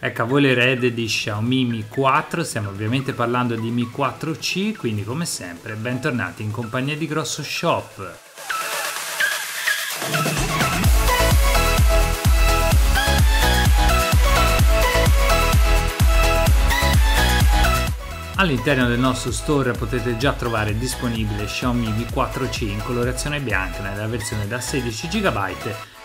Ecco a voi l'erede di Xiaomi Mi 4, stiamo ovviamente parlando di Mi 4C, quindi come sempre bentornati in compagnia di Grosso Shop. All'interno del nostro store potete già trovare disponibile Xiaomi Mi 4C in colorazione bianca nella versione da 16 GB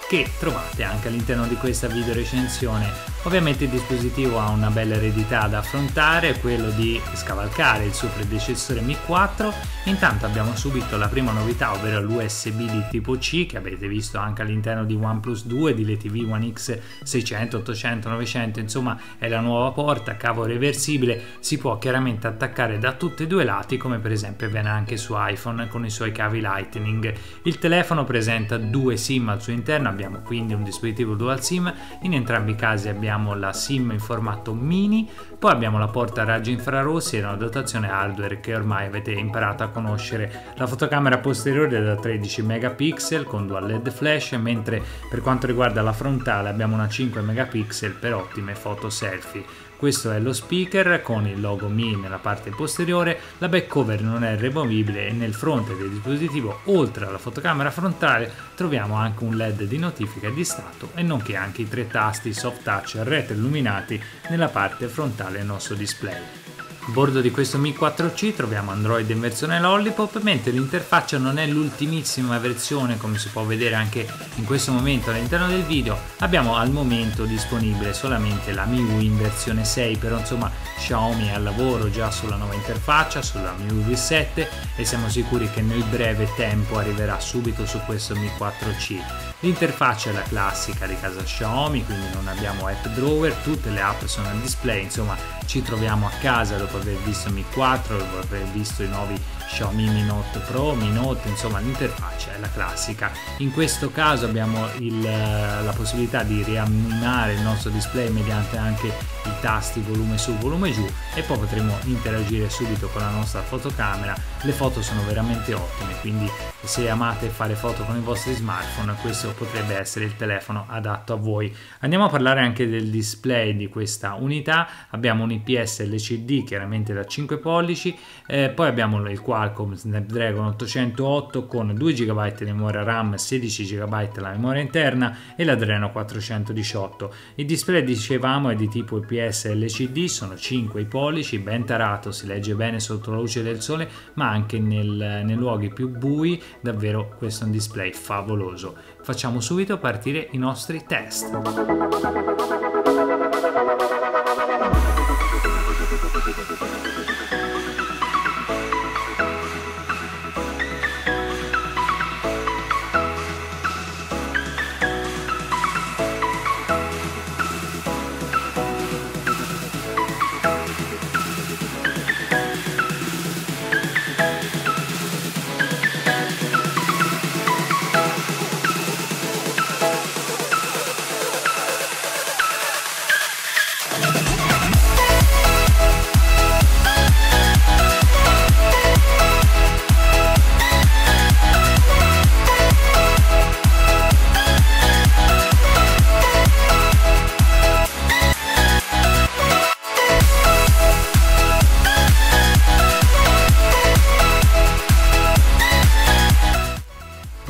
che trovate anche all'interno di questa video recensione. Ovviamente il dispositivo ha una bella eredità da affrontare, quello di scavalcare il suo predecessore Mi 4. Intanto abbiamo subito la prima novità, ovvero l'USB di tipo C che avete visto anche all'interno di OnePlus 2, di TV One X 600, 800, 900, insomma è la nuova porta, cavo reversibile, si può chiaramente attaccare da tutti e due i lati come per esempio avviene anche su iPhone con i suoi cavi Lightning. Il telefono presenta due SIM al suo interno, abbiamo quindi un dispositivo dual SIM, in entrambi i casi abbiamo la SIM in formato mini, poi abbiamo la porta a raggi infrarossi e una dotazione hardware che ormai avete imparato a conoscere. La fotocamera posteriore è da 13 megapixel con dual LED flash, mentre per quanto riguarda la frontale abbiamo una 5 megapixel per ottime foto selfie. Questo è lo speaker con il logo Mi nella parte posteriore, la back cover non è removibile e nel fronte del dispositivo oltre alla fotocamera frontale troviamo anche un LED di notifica di stato e nonché anche i tre tasti soft touch retroilluminati nella parte frontale del nostro display. A bordo di questo Mi 4C troviamo Android in versione Lollipop, mentre l'interfaccia non è l'ultimissima versione come si può vedere anche in questo momento all'interno del video, abbiamo al momento disponibile solamente la MIUI in versione 6, però insomma Xiaomi è al lavoro già sulla nuova interfaccia, sulla MIUI 7 e siamo sicuri che nel breve tempo arriverà subito su questo Mi 4C. L'interfaccia è la classica di casa Xiaomi, quindi non abbiamo app drawer, tutte le app sono al display, insomma ci troviamo a casa dopo aver visto Mi 4, dopo aver visto i nuovi Xiaomi Mi Note Pro, Mi Note, insomma l'interfaccia è la classica. In questo caso abbiamo il, la possibilità di rianimare il nostro display mediante anche i tasti volume su, volume giù e poi potremo interagire subito con la nostra fotocamera. Le foto sono veramente ottime, quindi se amate fare foto con i vostri smartphone questo potrebbe essere il telefono adatto a voi. Andiamo a parlare anche del display di questa unità. Abbiamo un IPS LCD chiaramente da 5 pollici, eh, poi abbiamo il Qualcomm Snapdragon 808 con 2 GB di memoria RAM, 16 GB la memoria interna e l'Adreno 418. Il display dicevamo è di tipo IPS LCD, sono 5 i pollici, ben tarato, si legge bene sotto la luce del sole, ma anche nel, nei luoghi più bui, davvero questo è un display favoloso. Facciamo subito partire i nostri test.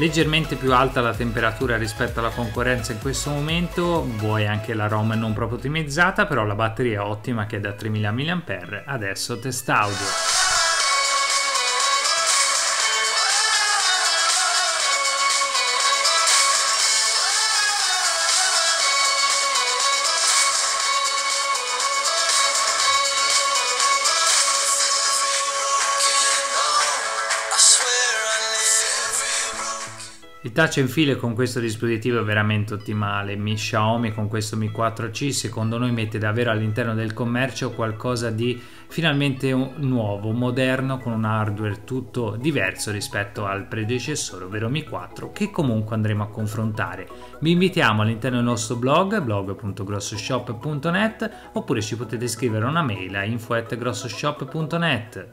Leggermente più alta la temperatura rispetto alla concorrenza in questo momento, vuoi anche la ROM non proprio ottimizzata, però la batteria è ottima che è da 3000 mAh. Adesso test audio. Il touch in file con questo dispositivo è veramente ottimale, Mi Xiaomi con questo Mi 4C secondo noi mette davvero all'interno del commercio qualcosa di finalmente nuovo, moderno, con un hardware tutto diverso rispetto al predecessore, ovvero Mi 4, che comunque andremo a confrontare. Vi invitiamo all'interno del nostro blog, blog.grossoshop.net, oppure ci potete scrivere una mail a info.grossoshop.net.